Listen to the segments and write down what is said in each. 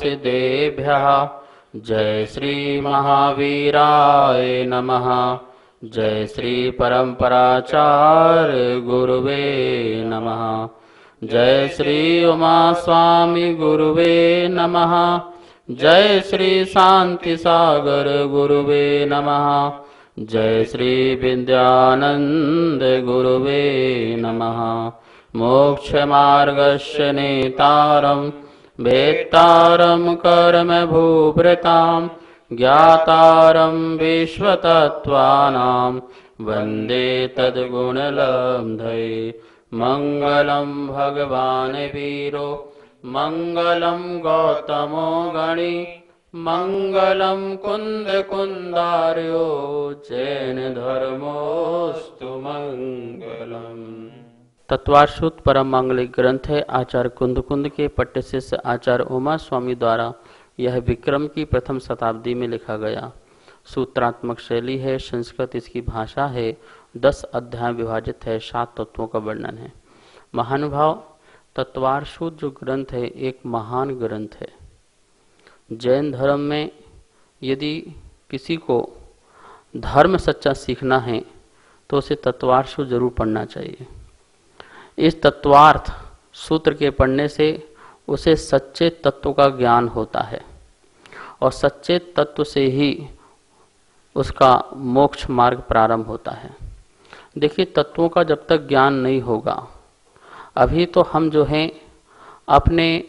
सिद्धेभ्यः जय श्री महावीराय नमः। जय श्री परम्पराचार्य गुरुवे नमः। जय श्री उमा स्वामी गुरुवे नमः। जय श्री शांति सागर गुरुवे नमः। जय श्री विद्यानंद गुरुवे नमः। मोक्षमार्गस्य नेतारं वेत्तारं कर्मभूभृतां ज्ञातारं विश्वतत्त्वानां वंदे तद्गुणलब्धये। मङ्गलं भगवान् वीरो, मङ्गलं गौतमो गणि, मङ्गलं कुन्दकुन्दार्यो जैन धर्मोऽस्तु मङ्गलम्। तत्वाशुत परम मांगलिक ग्रंथ है, आचार्य कुंद कुंद के पट्ट शिष्य आचार्य उमा स्वामी द्वारा यह विक्रम की प्रथम शताब्दी में लिखा गया। सूत्रात्मक शैली है, संस्कृत इसकी भाषा है, दस अध्याय विभाजित है, सात तत्वों का वर्णन है। महानुभाव तत्वारशुद्ध जो ग्रंथ है, एक महान ग्रंथ है। जैन धर्म में यदि किसी को धर्म सच्चा सीखना है तो उसे तत्वारशु ज़रूर पढ़ना चाहिए। इस तत्वार्थ सूत्र के पढ़ने से उसे सच्चे तत्व का ज्ञान होता है और सच्चे तत्व से ही उसका मोक्ष मार्ग प्रारंभ होता है। देखिए, तत्वों का जब तक ज्ञान नहीं होगा, अभी तो हम जो हैं, अपने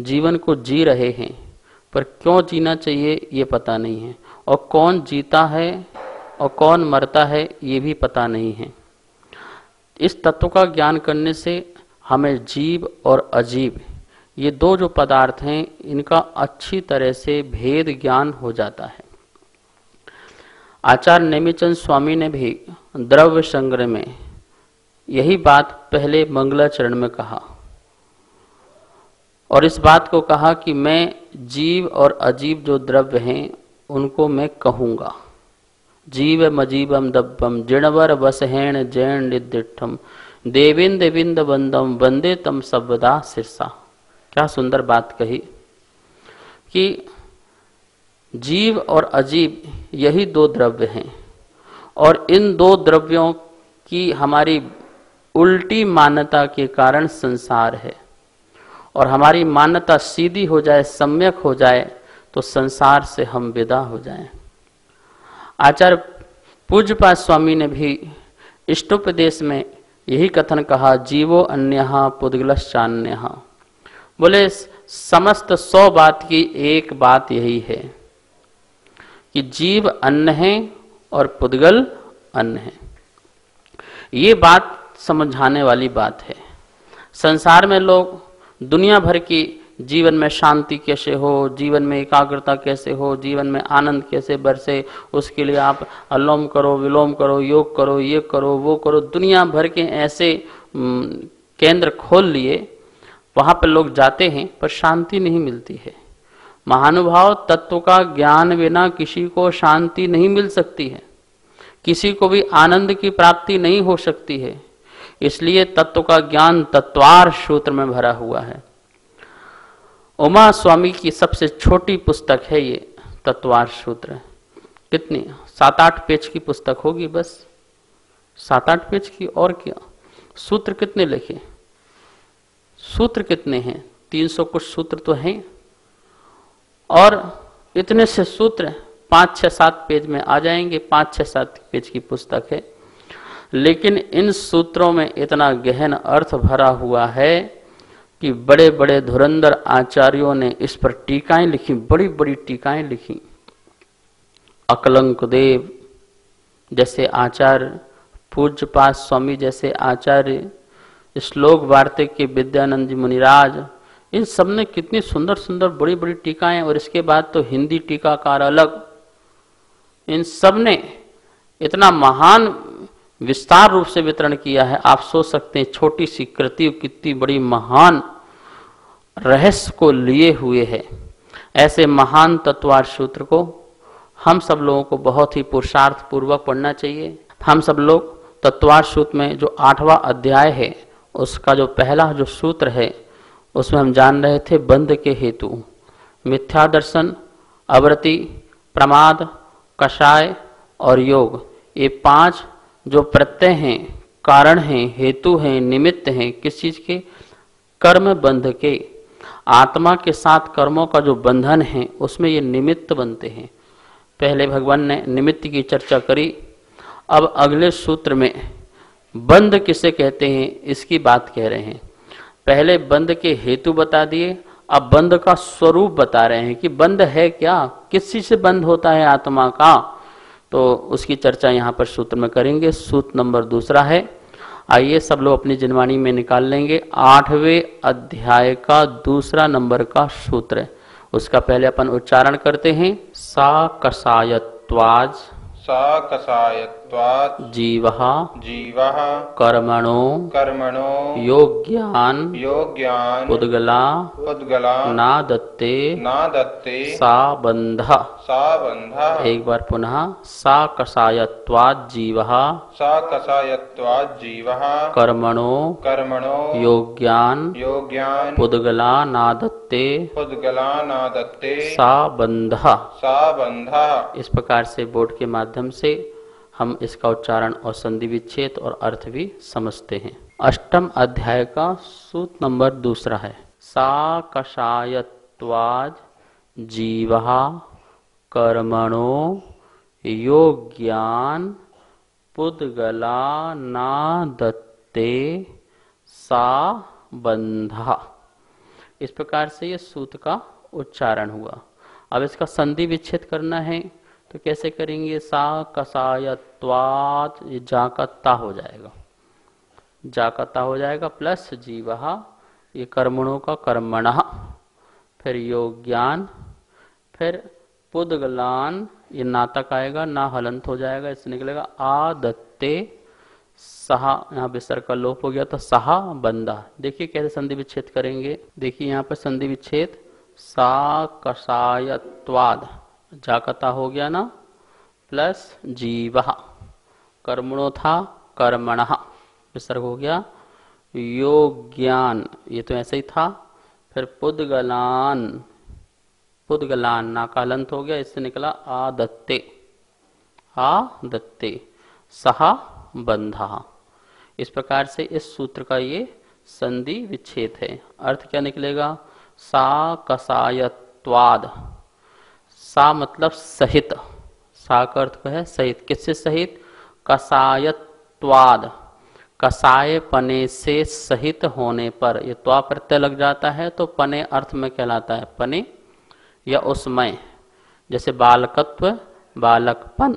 जीवन को जी रहे हैं, पर क्यों जीना चाहिए ये पता नहीं है। और कौन जीता है और कौन मरता है ये भी पता नहीं है। इस तत्व का ज्ञान करने से हमें जीव और अजीब ये दो जो पदार्थ हैं, इनका अच्छी तरह से भेद ज्ञान हो जाता है। आचार्य नेमिचंद स्वामी ने भी द्रव्य संग्रह में यही बात पहले मंगलाचरण में कहा और इस बात को कहा कि मैं जीव और अजीब जो द्रव्य हैं, उनको मैं कहूँगा। जीव मजीबम दब्बम जिणवर वसहेण जैन निदिठम देविंद विंद बंदम वंदे तम सबदा सिरसा। क्या सुंदर बात कही कि जीव और अजीब यही दो द्रव्य हैं और इन दो द्रव्यों की हमारी उल्टी मान्यता के कारण संसार है। और हमारी मान्यता सीधी हो जाए, सम्यक हो जाए तो संसार से हम विदा हो जाएँ। आचार्य पूज्यपा स्वामी ने भी इष्टोपदेश में यही कथन कहा, जीवो अन्य पुद्गलश्चान्य बोले, समस्त सौ बात की एक बात यही है कि जीव अन्न है और पुद्गल अन्न है। ये बात समझाने वाली बात है। संसार में लोग दुनिया भर की जीवन में शांति कैसे हो, जीवन में एकाग्रता कैसे हो, जीवन में आनंद कैसे बरसे, उसके लिए आप अलोम करो, विलोम करो, योग करो, ये करो, वो करो, दुनिया भर के ऐसे केंद्र खोल लिए, वहाँ पर लोग जाते हैं, पर शांति नहीं मिलती है। महानुभाव तत्व का ज्ञान बिना किसी को शांति नहीं मिल सकती है। किसी को भी आनंद की प्राप्ति नहीं हो सकती है। इसलिए तत्व का ज्ञान तत्वार सूत्र में भरा हुआ है। उमा स्वामी की सबसे छोटी पुस्तक है ये तत्वार सूत्र। कितनी? सात आठ पेज की पुस्तक होगी बस। सात आठ पेज की और क्या? सूत्र कितने लिखे? सूत्र कितने हैं? तीन सौ कुछ सूत्र तो हैं। और इतने से सूत्र पाँच छः सात पेज में आ जाएँगे। पाँच छः सात पेज की पुस्तक है। लेकिन इन सूत्रों में इतना गहन अर्थ भरा हुआ है कि बड़े बड़े धुरंधर आचार्यों ने इस पर टीकाएँ लिखी बड़ी बड़ी टीकाएँ लिखी। अकलंक देव जैसे आचार्य, पूज्यपाद स्वामी जैसे आचार्य, श्लोक वार्तिक के विद्यानंद जी मुनिराज, इन सबने कितनी सुंदर सुंदर बड़ी बड़ी टीकाएँ और इसके बाद तो हिंदी टीकाकार अलग। इन सबने इतना महान विस्तार रूप से वितरण किया है। आप सोच सकते हैं, छोटी सी कृति कितनी बड़ी महान रहस्य को लिए हुए है। ऐसे महान तत्वार सूत्र को हम सब लोगों को बहुत ही पुरुषार्थ पूर्वक पढ़ना चाहिए। हम सब लोग तत्वार सूत्र में जो आठवां अध्याय है, उसका जो पहला जो सूत्र है, उसमें हम जान रहे थे बंध के हेतु। मिथ्या दर्शन अवृति प्रमाद, कषाय और योग, ये पाँच जो प्रत्यय हैं, कारण हैं, हेतु हैं, निमित्त हैं, किस चीज़ के? कर्म बंध के। आत्मा के साथ कर्मों का जो बंधन है, उसमें ये निमित्त बनते हैं। पहले भगवान ने निमित्त की चर्चा करी। अब अगले सूत्र में, बंध किसे कहते हैं, इसकी बात कह रहे हैं। पहले बंध के हेतु बता दिए, अब बंध का स्वरूप बता रहे हैं कि बंध है क्या? किस चीज़ से बंध होता है आत्मा का? तो उसकी चर्चा यहाँ पर सूत्र में करेंगे। सूत्र नंबर दूसरा है। आइए सब लोग अपनी जिनवाणी में निकाल लेंगे। आठवें अध्याय का दूसरा नंबर का सूत्र उसका पहले अपन उच्चारण करते हैं। सा कसायत्वाज। सा कसायत्वात् जीवः जीवः कर्मणो कर्मणो योग्यान योग्यान् पुद्गला उद्गलान् ना दत्ते ना दत्ते सा बंध सा बन्धः। एक बार पुनः सा कसायत्वाद जीवः सा कसायत्वात् जीवः कर्मणो कर्मणो योग्यान योग्यान् पुद्गला ना दत्ते उद्गला न दत्ते सा बंध सा बन्धः। इस प्रकार से बोर्ड के माध्यम से हम इसका उच्चारण और संधि विच्छेद और अर्थ भी समझते हैं। अष्टम अध्याय का सूत नंबर दूसरा है। सा कषायत्वाज जीवा कर्मणो योग्यान पुद्गला ना दत्ते सा बंधा इस प्रकार से ये सूत का उच्चारण हुआ। अब इसका संधि विच्छेद करना है। तो कैसे करेंगे? सा कसायत्वात ये जा, का, ता हो जाएगा। जा, का, ता हो जाएगा प्लस जीवहा ये कर्मणों का कर्मण, फिर योग्यान फिर पुदगलान, ये नातक आएगा, ना हलंत हो जाएगा, इससे निकलेगा आदत्ते, सहा, यहाँ विसर्ग का लोप हो गया तो सहा, बंदा। देखिए कैसे संधि विच्छेद करेंगे। देखिए यहाँ पर संधि विच्छेद, सा कषायत्वाद जाकता हो गया ना? प्लस जीव। कर्मणो था, कर्मण। विसर्ग हो गया। योग्यान, ये तो ऐसे ही था। फिर पुद्गलान। पुद्गलान, नाकालंत हो गया, इससे निकला आदत्ते। आदत्ते। सहा बंधा। इस प्रकार से इस सूत्र का ये संधि विच्छेद है। अर्थ क्या निकलेगा? सा कसायत्वाद सा मतलब सहित। सा का अर्थ है? सहित। किससे सहित? कसायत्वाद। कसाय पने से सहित होने पर। ये त्वा प्रत्यय लग जाता है तो पने अर्थ में कहलाता है पने या उसमय। जैसे बालकत्व, बालकपन,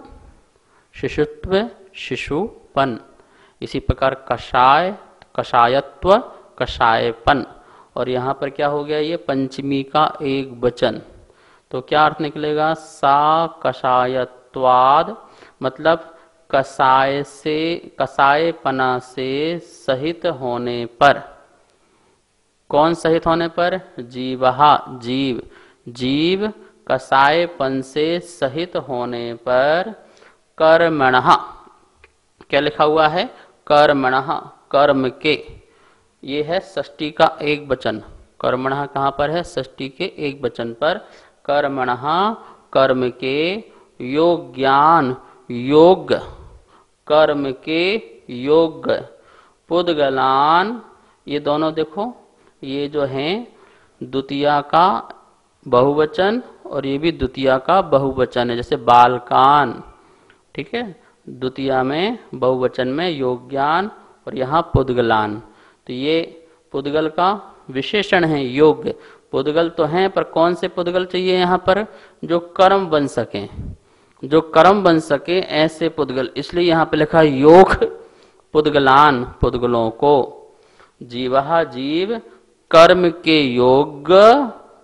शिशुत्व, शिशुपन। इसी प्रकार कषाय, कषायत्व, कषायपन। और यहाँ पर क्या हो गया? ये पंचमी का एक वचन। तो क्या अर्थ निकलेगा? सा कषायत्वाद मतलब कसाय से, कसायपना से सहित होने पर। कौन सहित होने पर? जीवहा, जीव। जीव कसायपन से सहित होने पर कर्मण। क्या लिखा हुआ है? कर्मण, कर्म के। ये है षष्टी का एक वचन। कर्मण कहाँ पर है? षष्टी के एक वचन पर। कर्मण कर्म के योग्यान योग। कर्म के योग। पुदगलान, ये दोनों देखो, ये जो हैं, द्वितीय का बहुवचन और ये भी द्वितीय का बहुवचन है, जैसे बालकान, ठीक है? द्वितीय में बहुवचन में योग्यान और यहाँ पुद्गलान। तो ये पुद्गल का विशेषण है योग्य पुद्गल तो हैं, पर कौन से पुद्गल चाहिए यहाँ पर? जो कर्म बन सके। जो कर्म बन सके, ऐसे पुद्गल। इसलिए यहाँ पे लिखा योग पुद्गलान पुद्गलों को। जीवा जीव, कर्म के योग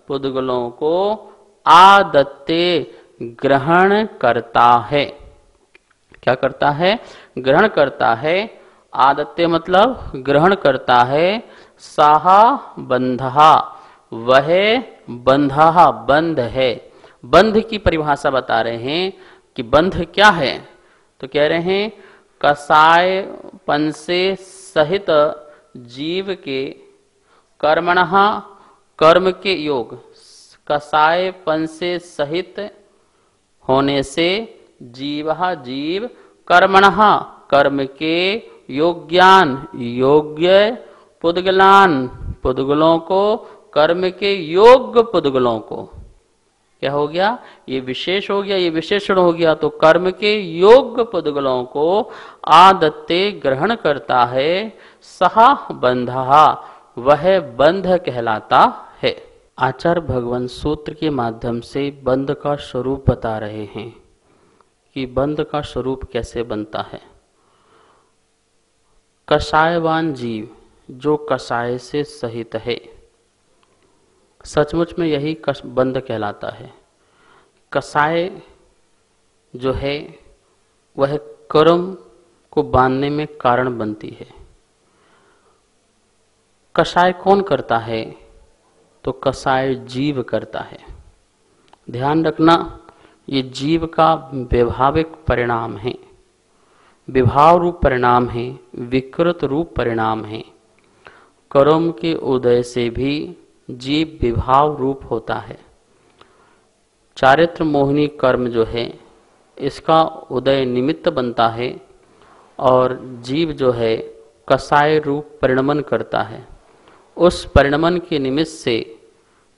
पुद्गलों को आदत्ते ग्रहण करता है। क्या करता है? ग्रहण करता है। आदत्य मतलब ग्रहण करता है। साहा बंधा। वह बंधा बंध है। बंध की परिभाषा बता रहे हैं कि बंध क्या है। तो कह रहे हैं, कसाय पन से सहित जीव के कर्मण कर्म के योग। कसायपन से सहित होने से जीव जीव कर्मण कर्म के योग्यान, योग्य पुदगलान, पुद्गलों को कर्म के योग्य पुद्गलों को। क्या हो गया? ये विशेष हो गया, ये विशेषण हो गया तो कर्म के योग्य पुद्गलों को आदत्ते ग्रहण करता है, सहा बंधा, वह बंध कहलाता है। आचार्य भगवान सूत्र के माध्यम से बंध का स्वरूप बता रहे हैं कि बंध का स्वरूप कैसे बनता है। कषायवान जीव, जो कषाय से सहित है। सचमुच में यही कश बंद कहलाता है। कसाय जो है, वह कर्म को बांधने में कारण बनती है। कसाय कौन करता है? तो कसाय जीव करता है। ध्यान रखना, ये जीव का वैभाविक परिणाम है। विभाव रूप परिणाम है, विकृत रूप परिणाम है। कर्म के उदय से भी जीव विभाव रूप होता है। चारित्र मोहिनी कर्म जो है, इसका उदय निमित्त बनता है और जीव जो है, कसाय रूप परिणमन करता है। उस परिणमन के निमित्त से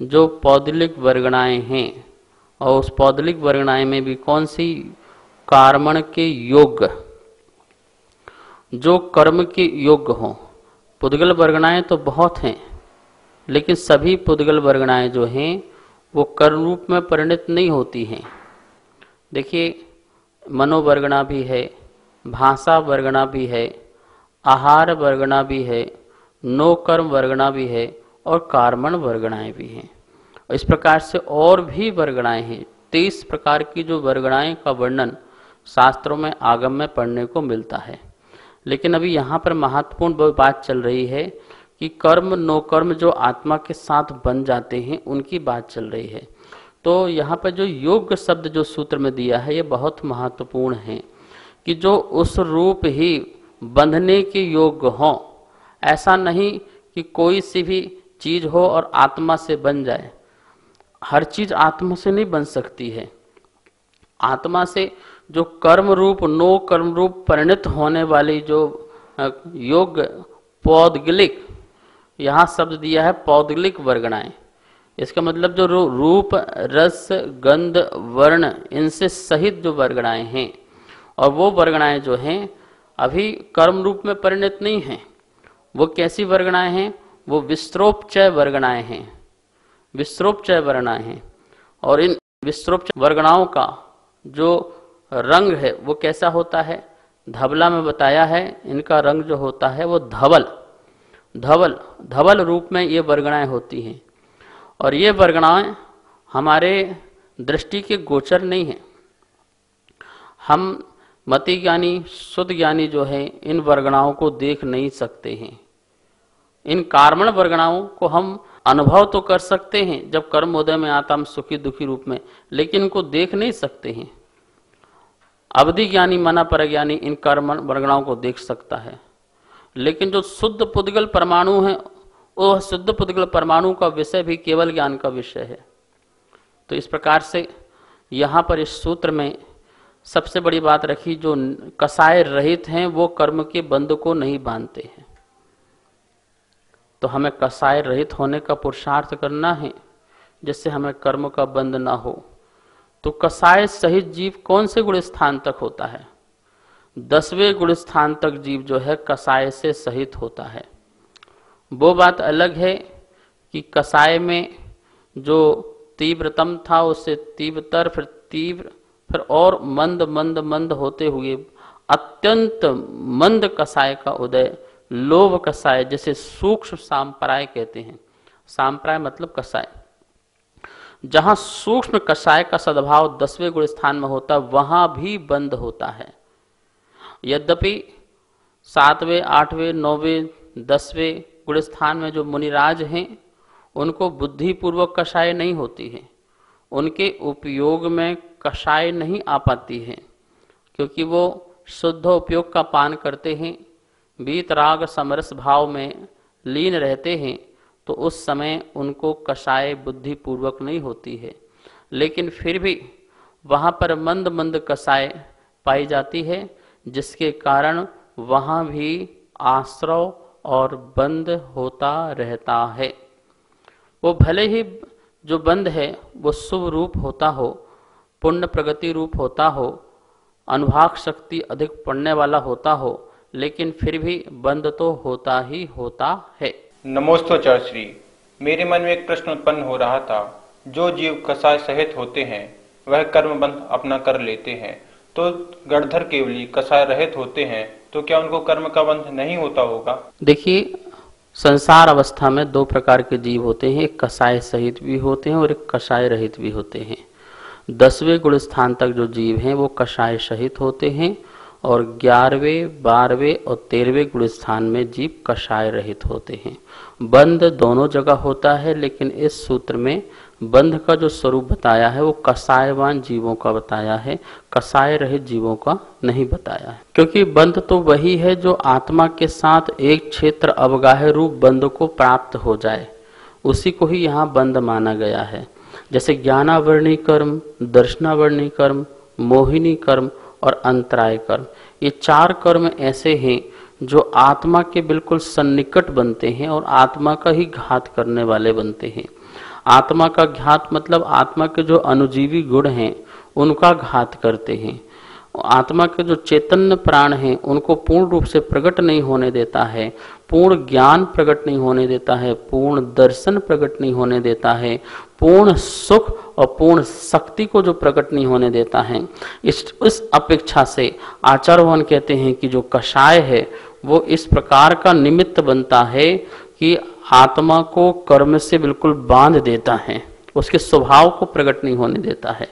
जो पौदलिक वर्गणाएँ हैं और उस पौदलिक वर्गणाएँ में भी कौन सी कार्मण के योग्य, जो कर्म के योग्य हों। पुद्गल वर्गणाएँ तो बहुत हैं लेकिन सभी पुद्गल वर्गणाएँ जो हैं, वो कर्म रूप में परिणित नहीं होती हैं। देखिए, मनोवर्गणा भी है, भाषा वर्गणा भी है, आहार वर्गणा भी है नो कर्म वर्गणा भी है और कार्मण वर्गणाएँ भी हैं। इस प्रकार से और भी वर्गणाएँ हैं। तेईस प्रकार की जो वर्गणाएँ का वर्णन शास्त्रों में, आगम में पढ़ने को मिलता है। लेकिन अभी यहाँ पर महत्वपूर्ण बात चल रही है कि कर्म नो कर्म जो आत्मा के साथ बन जाते हैं, उनकी बात चल रही है। तो यहाँ पर जो योग शब्द जो सूत्र में दिया है, ये बहुत महत्वपूर्ण है कि जो उस रूप ही बंधने के योग्य हों। ऐसा नहीं कि कोई सी भी चीज़ हो और आत्मा से बन जाए। हर चीज़ आत्मा से नहीं बन सकती है। आत्मा से जो कर्म रूप नो कर्म रूप परिणित होने वाली जो योग पौदगलिक यहाँ शब्द दिया है पौदगलिक वर्गणाएँ। इसका मतलब जो रूप, रस, गंध, वर्ण, इनसे सहित जो वर्गणाएँ हैं, और वो वर्गणाएँ जो हैं, अभी कर्म रूप में परिणत नहीं हैं। वो कैसी वर्गणाएँ हैं? वो विस्त्रोपचय वर्गणाएँ हैं। विस्त्रोपचय वर्गणाएँ हैं। और इन विस्त्रोपचय वर्गणाओं का जो रंग है, वो कैसा होता है? धबला में बताया है, इनका रंग जो होता है, वो धवल। धवल धवल रूप में ये वर्गणाएँ होती हैं। और ये वर्गणाएँ हमारे दृष्टि के गोचर नहीं हैं। हम मति ज्ञानी शुद्ध ज्ञानी जो है, इन वर्गणाओं को देख नहीं सकते हैं। इन कार्मण वर्गणाओं को हम अनुभव तो कर सकते हैं, जब कर्म उदय में आता हम सुखी दुखी रूप में, लेकिन इनको देख नहीं सकते हैं। अवधि ज्ञानी मना पर ज्ञानी इन कर्म वर्गणाओं को देख सकता है। लेकिन जो शुद्ध पुद्गल परमाणु है वो शुद्ध पुद्गल परमाणु का विषय भी केवल ज्ञान का विषय है। तो इस प्रकार से यहाँ पर इस सूत्र में सबसे बड़ी बात रखी, जो कसाय रहित हैं, वो कर्म के बंध को नहीं बांधते हैं। तो हमें कसाय रहित होने का पुरुषार्थ करना है, जिससे हमें कर्म का बंध ना हो। तो कसाय सहित जीव कौन से गुण स्थान तक होता है? दसवें गुण स्थान तक जीव जो है कसाय से सहित होता है। वो बात अलग है कि कसाय में जो तीव्रतम था, उससे तीव्रतर, फिर तीव्र, फिर और मंद मंद मंद होते हुए अत्यंत मंद कसाय का उदय, लोभ कसाय, जैसे सूक्ष्म सांप्राय कहते हैं। सांप्राय मतलब कसाय। जहाँ सूक्ष्म कसाय का सद्भाव दसवें गुण स्थान में होता, वहाँ भी बंद होता है। यद्यपि सातवें, आठवें, नौवें, दसवें गुणस्थान में जो मुनिराज हैं, उनको बुद्धिपूर्वक कषाय नहीं होती है। उनके उपयोग में कषाय नहीं आ पाती है, क्योंकि वो शुद्ध उपयोग का पान करते हैं, बीत राग समरस भाव में लीन रहते हैं तो उस समय उनको कषाय बुद्धिपूर्वक नहीं होती है। लेकिन फिर भी वहाँ पर मंद मंद कषाय पाई जाती है जिसके कारण वहाँ भी आश्रव और बंद होता रहता है। वो भले ही जो बंद है, वो शुभ रूप होता हो, पुण्य प्रगति रूप होता हो, अनुभाग शक्ति अधिक पड़ने वाला होता हो, लेकिन फिर भी बंद तो होता ही होता है। नमोस्तोचर श्री, मेरे मन में एक प्रश्न उत्पन्न हो रहा था। जो जीव कसाय सहित होते हैं, वह कर्म बंध अपना कर लेते हैं। तो गढ़धर केवली कसाय रहित होते हैं तो क्या उनको कर्म का बंध नहीं होता होगा? देखिए, संसार अवस्था में दो प्रकार के जीव होते हैं, एक कसाय सहित भी होते हैं और एक कषाय रहित भी होते हैं। दसवें गुण स्थान तक जो जीव हैं, वो कषाय सहित होते हैं और ग्यारहवें, बारहवें और तेरहवें गुण स्थान में जीव कषाय रहित होते हैं। बंध दोनों जगह होता है, लेकिन इस सूत्र में बंध का जो स्वरूप बताया है, वो कसायवान जीवों का बताया है, कसाय रहित जीवों का नहीं बताया है। क्योंकि बंध तो वही है जो आत्मा के साथ एक क्षेत्र अवगाह रूप बंध को प्राप्त हो जाए। उसी को ही यहाँ बंध माना गया है। जैसे ज्ञानावर्णी कर्म दर्शनावर्णी कर्म मोहिनी कर्म और अंतराय कर्म ये चार कर्म ऐसे हैं जो आत्मा के बिल्कुल सन्निकट बनते हैं और आत्मा का ही घात करने वाले बनते हैं। आत्मा का घात मतलब आत्मा के जो अनुजीवी गुण हैं, उनका घात करते हैं। आत्मा के जो चैतन्य प्राण हैं, उनको पूर्ण रूप से प्रकट नहीं होने देता है। पूर्ण ज्ञान प्रकट नहीं होने देता है, पूर्ण दर्शन प्रकट नहीं होने देता है। पूर्ण सुख और पूर्ण शक्ति को जो प्रकट नहीं होने देता है। इस इस अपेक्षा से आचार्यवन कहते हैं कि जो कषाय है, वो इस प्रकार का निमित्त बनता है कि आत्मा को कर्म से बिल्कुल बाँध देता है, उसके स्वभाव को प्रकट नहीं होने देता है।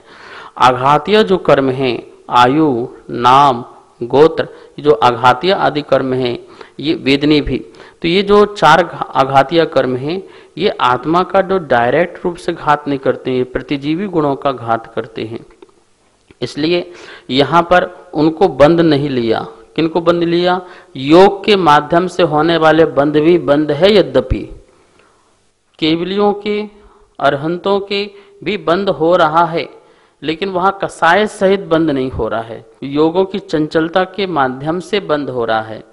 आघातीय जो कर्म है, आयु, नाम, गोत्र जो आघातीय आदि कर्म है, ये वेदनी भी तो ये जो चार आघातीय कर्म है, ये आत्मा का जो डायरेक्ट रूप से घात नहीं करते हैं, प्रतिजीवी गुणों का घात करते हैं। इसलिए यहाँ पर उनको बंद नहीं लिया। किनको बंद लिया? योग के माध्यम से होने वाले बंद भी बंद है यद्यपि। केवलियों के, अरहंतों के भी बंद हो रहा है, लेकिन वहाँ कसाय सहित बंद नहीं हो रहा है। योगों की चंचलता के माध्यम से बंद हो रहा है।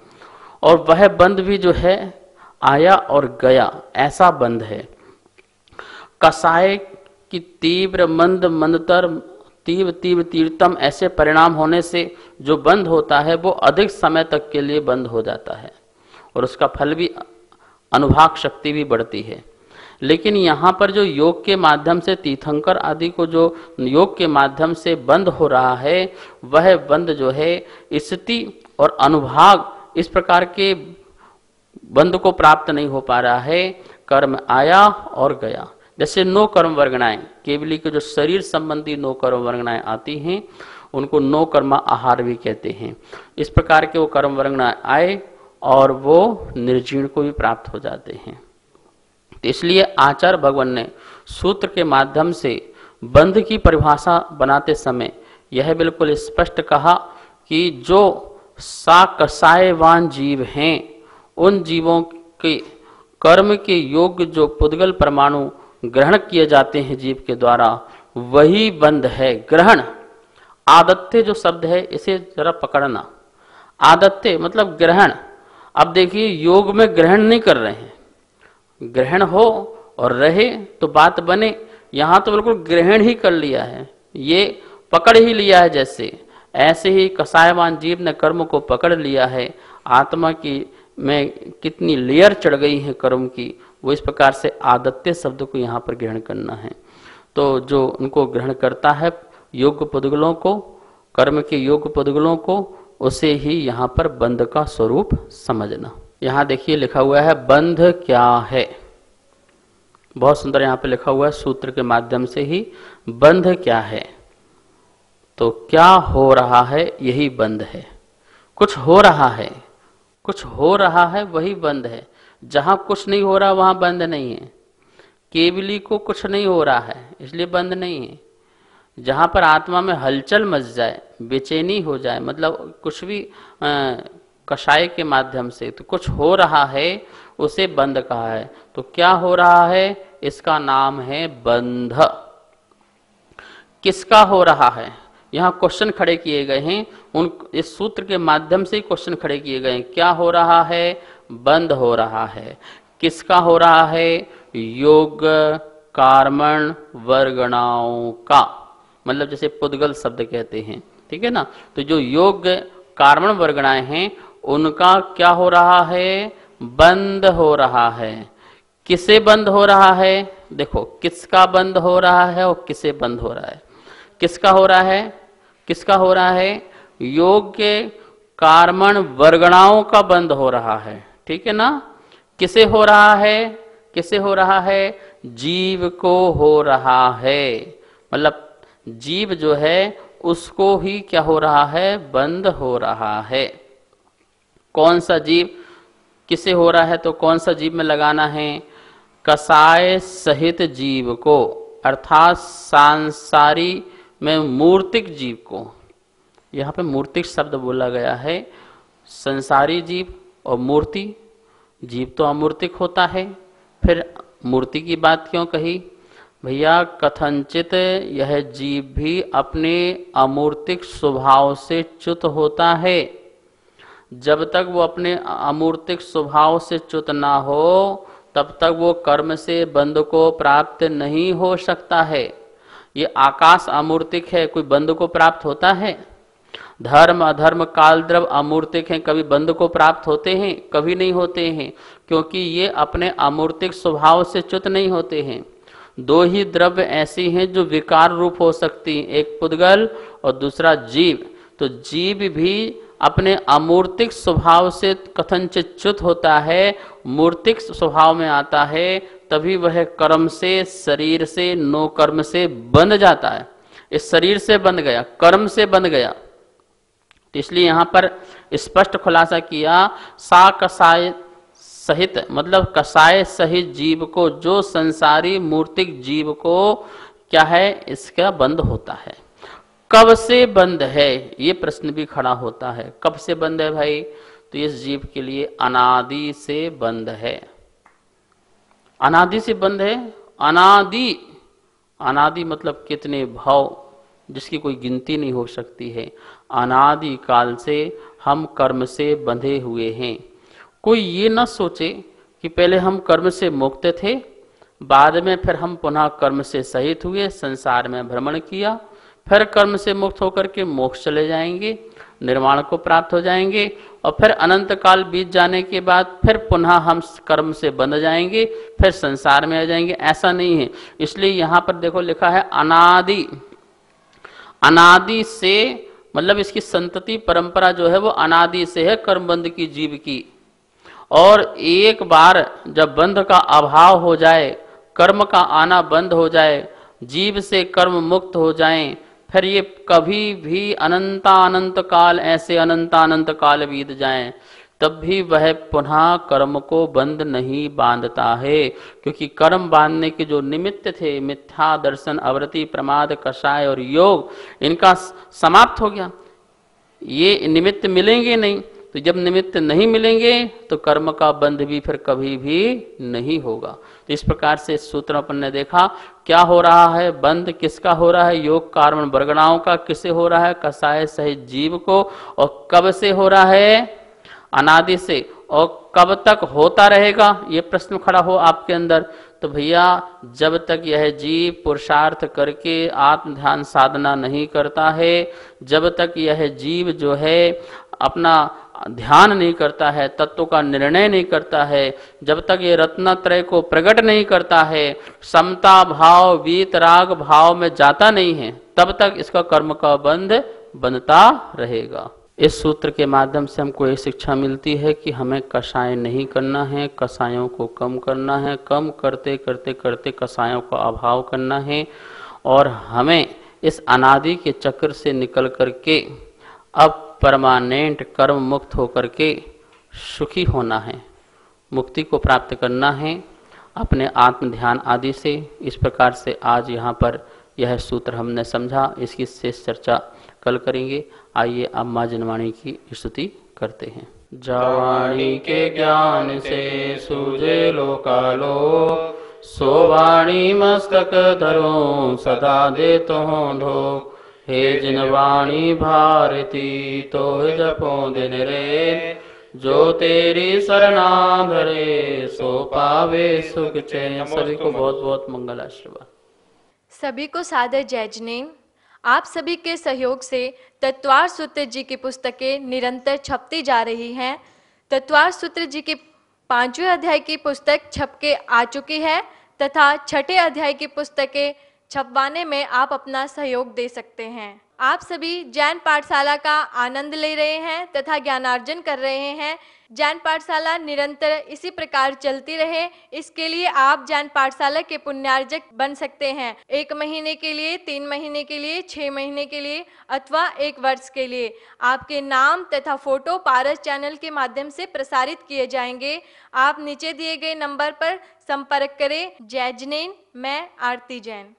और वह बंद भी जो है, आया और गया, ऐसा बंद है। कसाय की तीव्र मंद मंदतर तीव्र तीव्र तीव्रतम ऐसे परिणाम होने से जो बंद होता है, वो अधिक समय तक के लिए बंद हो जाता है और उसका फल भी, अनुभाग शक्ति भी बढ़ती है। लेकिन यहाँ पर जो योग के माध्यम से, तीर्थंकर आदि को जो योग के माध्यम से बंद हो रहा है, वह बंद जो है, स्थिति और अनुभाग इस प्रकार के बंद को प्राप्त नहीं हो पा रहा है। कर्म आया और गया। जैसे नो कर्म वर्गणाएँ, केवली के जो शरीर संबंधी नो कर्म वर्गणाएँ आती हैं, उनको नो कर्मा आहार भी कहते हैं। इस प्रकार के वो कर्म वर्गणाएँ आए और वो निर्जीर्ण को भी प्राप्त हो जाते हैं। तो इसलिए आचार्य भगवान ने सूत्र के माध्यम से बंध की परिभाषा बनाते समय यह बिल्कुल स्पष्ट कहा कि जो साकसायवान जीव हैं, उन जीवों के कर्म के योग्य जो पुद्गल परमाणु ग्रहण किए जाते हैं जीव के द्वारा, वही बंद है ग्रहण। आदत्य जो शब्द है, इसे जरा पकड़ना। आदत्य मतलब ग्रहण। अब देखिए, योग में ग्रहण नहीं कर रहे हैं। ग्रहण हो और रहे तो बात बने। यहाँ तो बिल्कुल ग्रहण ही कर लिया है। ये पकड़ ही लिया है जैसे। ऐसे ही कसायवान जीव ने कर्म को पकड़ लिया है। आत्मा की में कितनी लेयर चढ़ गई है कर्म की। वो इस प्रकार से आदत्य शब्द को यहाँ पर ग्रहण करना है। तो जो उनको ग्रहण करता है योग पदगुलों को, कर्म के योग पदगुलों को, उसे ही यहाँ पर बंध का स्वरूप समझना। यहाँ देखिए लिखा हुआ है, बंध क्या है? बहुत सुंदर यहाँ पे लिखा हुआ है, सूत्र के माध्यम से ही, बंध क्या है? तो क्या हो रहा है, यही बंध है। कुछ हो रहा है, कुछ हो रहा है, वही बंध है। जहाँ कुछ नहीं हो रहा, वहाँ बंद नहीं है। केवली को कुछ नहीं हो रहा है, इसलिए बंद नहीं है। जहाँ पर आत्मा में हलचल मच जाए, बेचैनी हो जाए मतलब कुछ भी कषाय के माध्यम से तो कुछ हो रहा है, उसे बंद कहा है। तो क्या हो रहा है? इसका नाम है बंध। किसका हो रहा है? यहाँ क्वेश्चन खड़े किए गए हैं। उन, इस सूत्र के माध्यम से क्वेश्चन खड़े किए गए हैं। क्या हो रहा है? बंद हो रहा है किसका हो रहा है योग कार्मण वर्गणाओं का मतलब जैसे पुद्गल शब्द कहते हैं ठीक है ना तो जो योग कार्मण वर्गणाएँ हैं उनका क्या हो रहा है बंद हो रहा है किसे बंद हो रहा है देखो किसका बंद हो रहा है और किसे बंद हो रहा है किसका हो रहा है किसका हो रहा है योग के कार्मण वर्गणाओं का बंद हो रहा है ठीक है ना? किसे हो रहा है? किसे हो रहा है? जीव को हो रहा है। मतलब जीव जो है, उसको ही क्या हो रहा है? बंद हो रहा है। कौन सा जीव? किसे हो रहा है तो कौन सा जीव में लगाना है? कसाय सहित जीव को, अर्थात सांसारी में मूर्तिक जीव को। यहाँ पे मूर्तिक शब्द बोला गया है। संसारी जीव और मूर्ति, जीव तो अमूर्तिक होता है। फिर मूर्ति की बात क्यों कही? भैया, कथनचित यह जीव भी अपने अमूर्तिक स्वभाव से च्युत होता है। जब तक वो अपने अमूर्तिक स्वभाव से च्युत ना हो, तब तक वो कर्म से बंध को प्राप्त नहीं हो सकता है। ये आकाश अमूर्तिक है, कोई बंध को प्राप्त होता है? धर्म, अधर्म काल द्रव अमूर्तिक हैं, कभी बंध को प्राप्त होते हैं, कभी नहीं होते हैं, क्योंकि ये अपने अमूर्तिक स्वभाव से च्युत नहीं होते हैं। दो ही द्रव्य ऐसी हैं जो विकार रूप हो सकती हैं, एक पुद्गल और दूसरा जीव। तो जीव भी अपने अमूर्तिक स्वभाव से कथनचित च्युत होता है, मूर्तिक स्वभाव में आता है, तभी वह कर्म से, शरीर से नो कर्म से बंध जाता है। इस शरीर से बंध गया, कर्म से बंध गया तो इसलिए यहाँ पर स्पष्ट खुलासा किया सा कसाय सहित मतलब कसाय सहित जीव को, जो संसारी मूर्तिक जीव को क्या है, इसका बंद होता है। कब से बंद है, ये प्रश्न भी खड़ा होता है। कब से बंद है भाई? तो इस जीव के लिए अनादि से बंद है। अनादि से बंद है? अनादि। अनादि मतलब कितने भाव, जिसकी कोई गिनती नहीं हो सकती है। अनादि काल से हम कर्म से बंधे हुए हैं। कोई ये न सोचे कि पहले हम कर्म से मुक्त थे, बाद में फिर हम पुनः कर्म से सहित हुए, संसार में भ्रमण किया, फिर कर्म से मुक्त होकर के मोक्ष चले जाएँगे निर्माण को प्राप्त हो जाएँगे, और फिर अनंत काल बीत जाने के बाद फिर पुनः हम कर्म से बंध जाएँगे, फिर संसार में आ जाएँगे। ऐसा नहीं है। इसलिए यहाँ पर देखो लिखा है अनादि। अनादि से मतलब इसकी संतति परंपरा जो है वो अनादि से है कर्म बंध की जीव की। और एक बार जब बंध का अभाव हो जाए, कर्म का आना बंद हो जाए, जीव से कर्म मुक्त हो जाए, फिर ये कभी भी अनंता अनंत काल, ऐसे अनंता अनंत काल बीत जाएँ। तब भी वह पुनः कर्म को बंद नहीं बांधता है, क्योंकि कर्म बांधने के जो निमित्त थे, मिथ्या दर्शन अवृति प्रमाद, कषाय और योग, इनका समाप्त हो गया। ये निमित्त मिलेंगे नहीं तो जब निमित्त नहीं मिलेंगे तो कर्म का बंध भी फिर कभी भी नहीं होगा। तो इस प्रकार से सूत्र अपन ने देखा, क्या हो रहा है, बंध किसका हो रहा है, योग कारण बरगणाओं का किसे हो रहा है कसाय सहित जीव को, और कब से हो रहा है अनादि से, और कब तक होता रहेगा? ये प्रश्न खड़ा हो आपके अंदर। तो भैया, जब तक यह जीव पुरुषार्थ करके आत्म ध्यान साधना नहीं करता है, जब तक यह जीव जो है अपना ध्यान नहीं करता है, तत्व का निर्णय नहीं करता है, जब तक ये रत्नत्रय को प्रकट नहीं करता है, समता भाव, वीत राग भाव में जाता नहीं है, तब तक इसका कर्म का बंध बनता रहेगा। इस सूत्र के माध्यम से हमको ये शिक्षा मिलती है कि हमें कषाय नहीं करना है, कषायों को कम करना है, कम करते करते करते कषायों का अभाव करना है और हमें इस अनादि के चक्र से निकल करके अब परमानेंट कर्म मुक्त होकर के सुखी होना है, मुक्ति को प्राप्त करना है, अपने आत्म ध्यान आदि से। इस प्रकार से आज यहाँ पर यह सूत्र हमने समझा, इसकी शेष चर्चा कल करेंगे। आइए अब माँ जनवाणी की स्तुति करते हैं। जावाणी के ज्ञान से सूझे लोकालोक सो वाणी मस्तक धरो सदा दे तो ढोक। हे जिन वाणी भारती तो जपो दिन रे। जो तेरी शरणा धरे सो पावे सुख चैन। सभी को बहुत बहुत मंगल आशीर्वाद सभी को सादर जैजनेम आप सभी के सहयोग से तत्वार सूत्र जी की पुस्तकें निरंतर छपती जा रही हैं। तत्वार सूत्र जी की पाँचवें अध्याय की पुस्तक छप के आ चुकी है तथा छठे अध्याय की पुस्तकें छपवाने में आप अपना सहयोग दे सकते हैं। आप सभी जैन पाठशाला का आनंद ले रहे हैं तथा ज्ञानार्जन कर रहे हैं। जैन पाठशाला निरंतर इसी प्रकार चलती रहे। इसके लिए आप जैन पाठशाला के पुण्यार्जक बन सकते हैं। एक महीने के लिए, तीन महीने के लिए, छह महीने के लिए अथवा एक वर्ष के लिए। आपके नाम तथा फ़ोटो पारस चैनल के माध्यम से प्रसारित किए जाएँगे। आप नीचे दिए गए नंबर पर संपर्क करें। जय जैजनेन मैं आरती जैन।